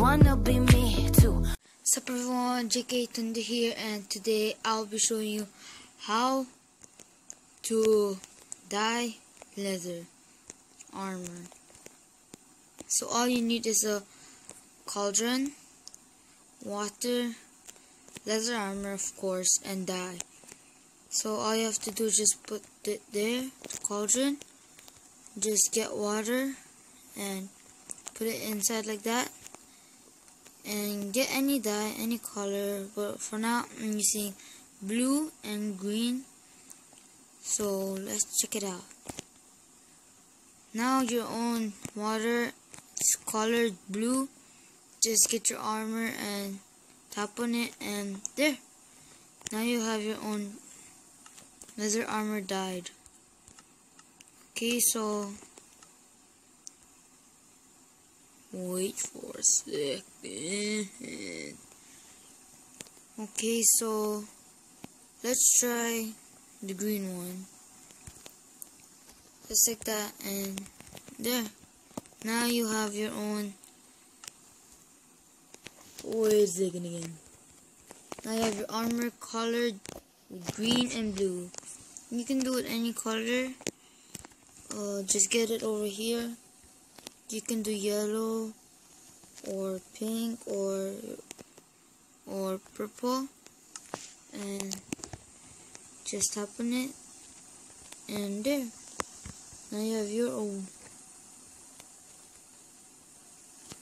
wanna be me too. Sup everyone, JK Thunder here and today I'll be showing you how to dye leather armor. So all you need is a cauldron, water, leather armor of course, and dye. So all you have to do is just put it there, cauldron, just get water and put it inside like that and get any dye any color but for now mm, I'm using blue and green. So let's check it out. Now your own water is colored blue. Just get your armor and tap on it and there. Now you have your own leather armor dyed. Okay so Wait for a second. Okay, so let's try the green one. Just like that, and there. Now you have your own. Wait a second again. Now you have your armor colored with green and blue. You can do it any color. Uh, just get it over here you can do yellow or pink or or purple and just tap on it and there. Now you have your own.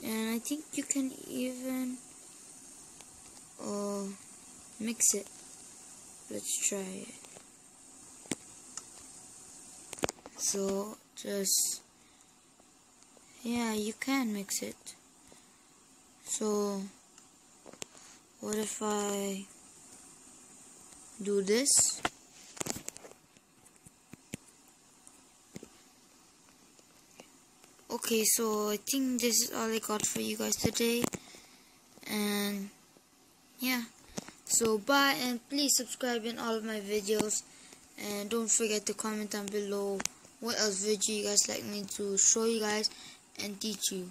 And I think you can even uh, mix it. Let's try it. So just yeah, you can mix it. So, what if I do this? Okay, so I think this is all I got for you guys today. And, yeah. So, bye, and please subscribe in all of my videos. And don't forget to comment down below what else video you guys like me to show you guys and teach you.